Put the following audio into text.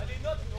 Allez, note,